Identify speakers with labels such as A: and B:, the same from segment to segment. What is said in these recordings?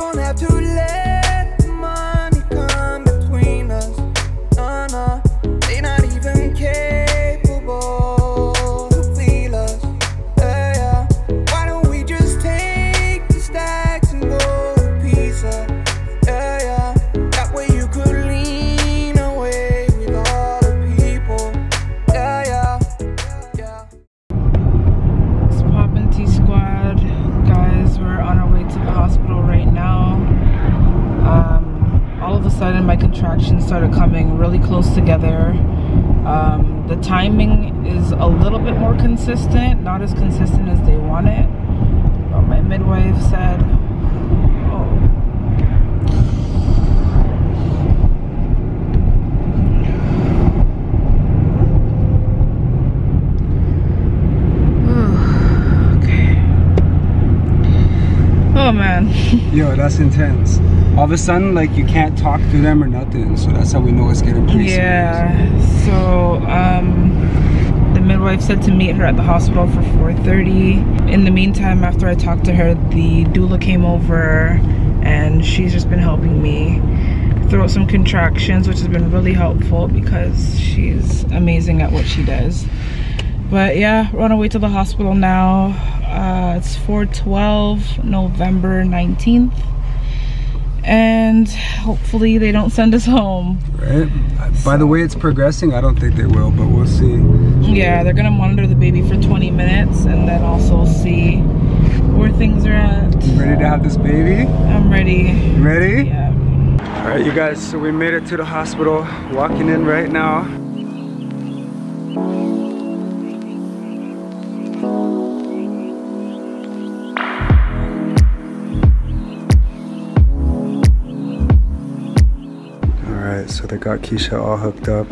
A: don't have to let
B: sudden, my contractions started coming really close together. Um, the timing is a little bit more consistent, not as consistent as they want it. But my midwife said, oh. Oh man.
C: Yo, that's intense. All of a sudden, like you can't talk to them or nothing. So that's how we know it's getting pretty
B: Yeah. So um the midwife said to meet her at the hospital for 4:30. In the meantime, after I talked to her, the doula came over and she's just been helping me through some contractions, which has been really helpful because she's amazing at what she does. But yeah, we're on our way to the hospital now. Uh, it's 412 November 19th. And hopefully they don't send us home.
C: Right? By the way it's progressing, I don't think they will, but we'll see.
B: Yeah, they're gonna monitor the baby for 20 minutes and then also see where things are at.
C: You Ready to have this baby?
B: I'm ready.
C: You ready?
B: Yeah.
C: All right, you guys, so we made it to the hospital. Walking in right now. So they got Keshia all hooked up,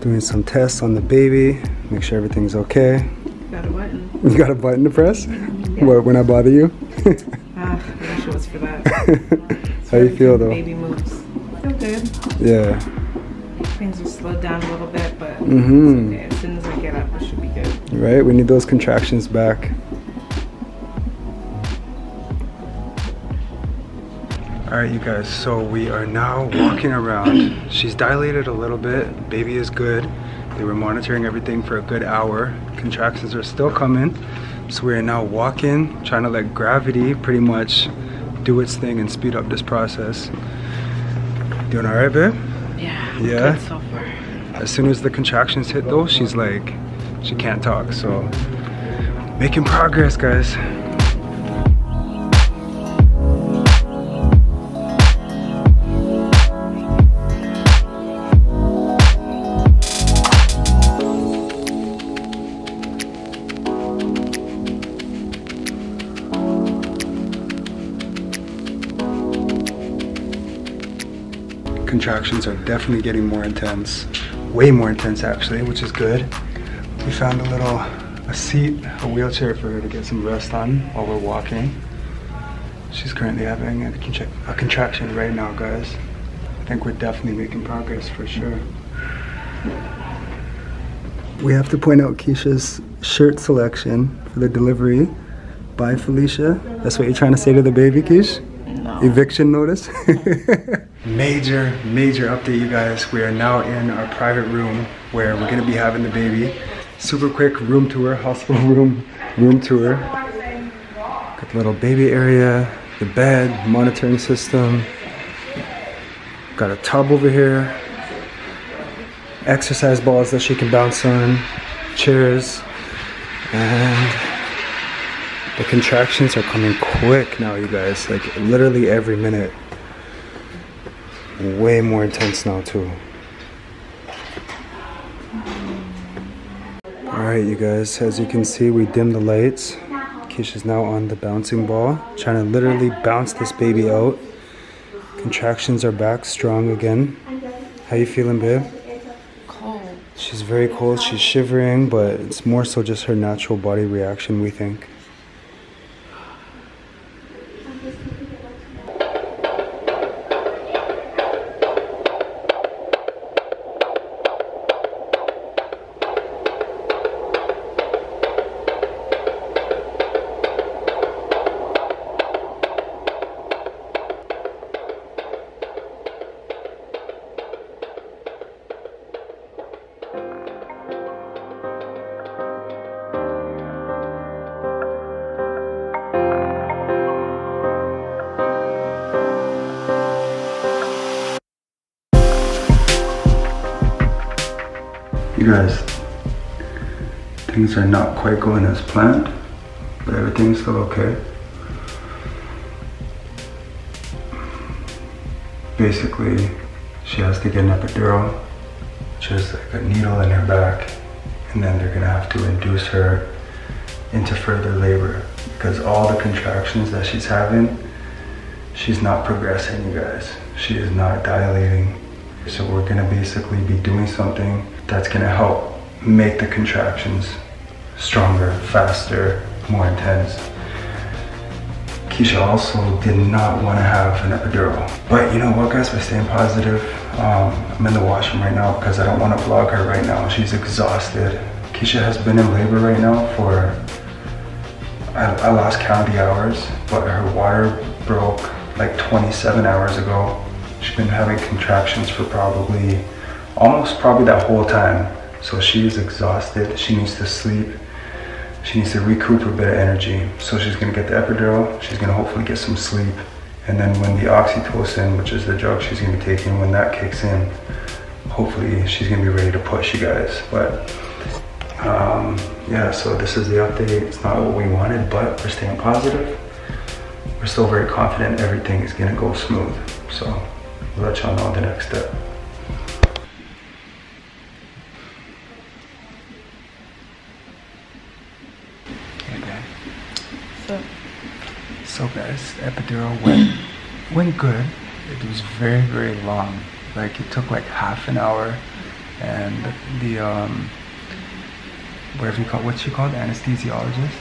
C: doing some tests on the baby, make sure everything's okay.
B: Got a button.
C: You got a button to press? What, when I bother you?
B: Ah, I wish it was for that.
C: How you feel though?
B: Baby moves. Feel good.
C: Yeah.
B: Things will slow down a little bit, but
C: mm -hmm.
B: it's okay. As soon as I get up, it should be good.
C: Right? We need those contractions back. All right, you guys, so we are now walking around. She's dilated a little bit. Baby is good. They were monitoring everything for a good hour. Contractions are still coming. So we are now walking, trying to let gravity pretty much do its thing and speed up this process. Doing all right, babe?
B: Yeah.
C: Yeah?
B: Good so far.
C: As soon as the contractions hit though, she's like, she can't talk. So making progress, guys. Contractions are definitely getting more intense. Way more intense actually, which is good. We found a little a seat, a wheelchair for her to get some rest on while we're walking. She's currently having a, contra- a contraction right now, guys. I think we're definitely making progress for sure. We have to point out Keshia's shirt selection for the delivery. Bye, Felicia. That's what you're trying to say to the baby, Keish?
B: No.
C: Eviction notice? major, major update, you guys. We are now in our private room where we're gonna be having the baby. Super quick room tour, hospital room, room tour. Got the little baby area, the bed, monitoring system. Got a tub over here. Exercise balls that she can bounce on, chairs, and the contractions are coming quick now, you guys. Like literally every minute. Way more intense now, too. Alright, you guys, as you can see, we dimmed the lights. Keshia's now on the bouncing ball, trying to literally bounce this baby out. Contractions are back strong again. How you feeling, babe?
B: Cold.
C: She's very cold, she's shivering, but it's more so just her natural body reaction, we think. You guys, things are not quite going as planned, but everything's still okay. Basically, she has to get an epidural, which is like a needle in her back, and then they're gonna have to induce her into further labor because all the contractions that she's having, she's not progressing, you guys. She is not dilating. So we're gonna basically be doing something that's gonna help make the contractions stronger, faster, more intense. Keshia also did not want to have an epidural. But you know what guys, we're staying positive. Um, I'm in the washroom right now because I don't want to vlog her right now. She's exhausted. Keshia has been in labor right now for, I, I lost count of the hours, but her water broke like 27 hours ago. She's been having contractions for probably, almost probably that whole time. So she is exhausted. She needs to sleep. She needs to recoup a bit of energy. So she's gonna get the epidural. She's gonna hopefully get some sleep. And then when the oxytocin, which is the drug she's gonna be taking, when that kicks in, hopefully she's gonna be ready to push you guys. But um, yeah, so this is the update. It's not what we wanted, but we're staying positive. We're still very confident everything is gonna go smooth. So we'll let y'all know the next step. Hey guys.
B: So,
C: So guys, epidural went went good. It was very very long. Like it took like half an hour, and the um, whatever you call what she called anesthesiologist.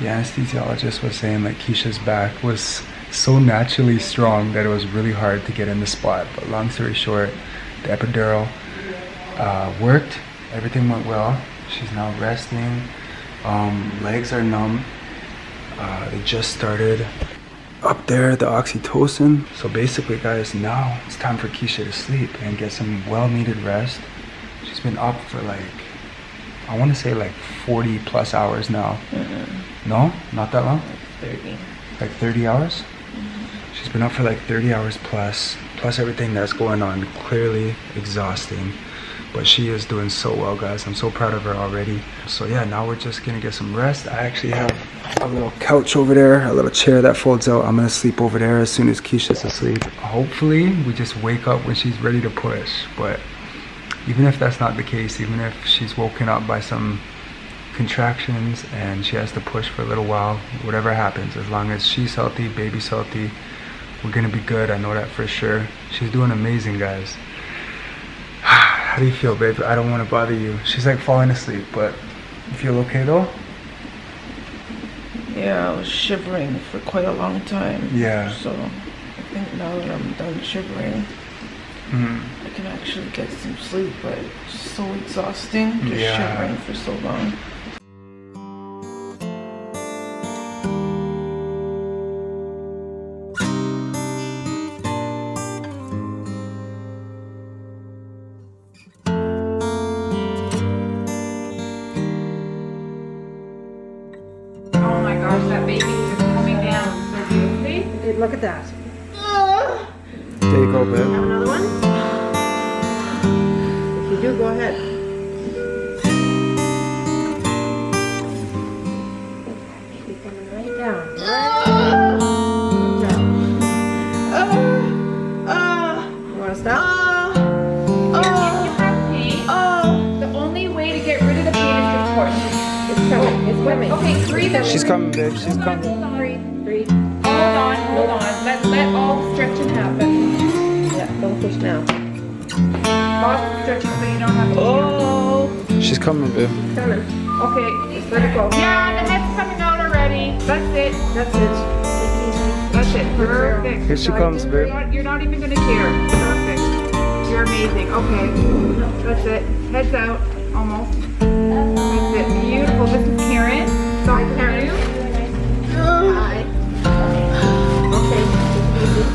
C: The anesthesiologist was saying like Keshia's back was so naturally strong that it was really hard to get in the spot. But long story short, the epidural uh, worked. Everything went well. She's now resting. Um, legs are numb. Uh, they just started up there, the oxytocin. So basically, guys, now it's time for Keshia to sleep and get some well needed rest. She's been up for like, I want to say like 40 plus hours now. No, not that long?
B: 30.
C: Like 30 hours? She's been up for like 30 hours plus, plus everything that's going on. Clearly exhausting. But she is doing so well, guys. I'm so proud of her already. So yeah, now we're just gonna get some rest. I actually have a little couch over there, a little chair that folds out. I'm gonna sleep over there as soon as Keshia's asleep. Hopefully, we just wake up when she's ready to push. But even if that's not the case, even if she's woken up by some contractions and she has to push for a little while, whatever happens, as long as she's healthy, baby's healthy, we're gonna be good. I know that for sure. She's doing amazing, guys. How do you feel, babe? I don't want to bother you. She's like falling asleep, but you feel okay though?
B: Yeah, I was shivering for quite a long time.
C: Yeah.
B: So, I think now that I'm done shivering,
C: Mm.
B: I can actually get some sleep, but it's so exhausting just
C: Yeah.
B: shivering for so long.
D: Look at that.
C: You go, babe.
D: Have another one? If you do, go ahead.
E: Breathe in.
C: She's coming, babe. She's coming.
E: Hold on,
D: Breathe. Breathe.
E: hold on, hold on. Let, let all the stretching happen.
D: Yeah, don't push now.
E: Lots of stretching so you don't have to.
B: Oh,
C: She's coming, babe.
D: It's coming.
E: Okay,
D: Just let it go.
E: yeah, the head's coming out already. That's it.
D: That's it. Take it easy.
E: That's it. Perfect.
C: Here she
E: Like,
C: comes, babe.
E: You're not, you're not even gonna care. Perfect. You're amazing. Okay. That's it. Heads out. Almost. That's it. Beautiful. This is Karen. Sorry, Karen.
D: Hi. Okay. Take it.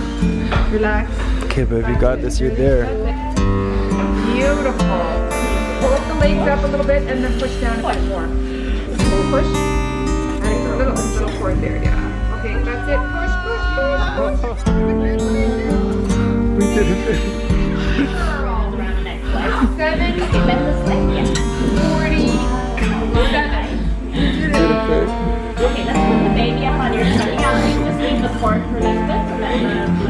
D: Relax.
C: Okay, babe, you got this. You're there.
E: Beautiful. Pull up the legs up a little bit and then push down a bit more. Push. A little, a little forward there, yeah. Okay, that's it. Push, push, push.
C: We did it.
E: Good.
C: 47. Okay. Let's put the baby up on your tummy. I'll just leave the fork for this bit and then. Uh,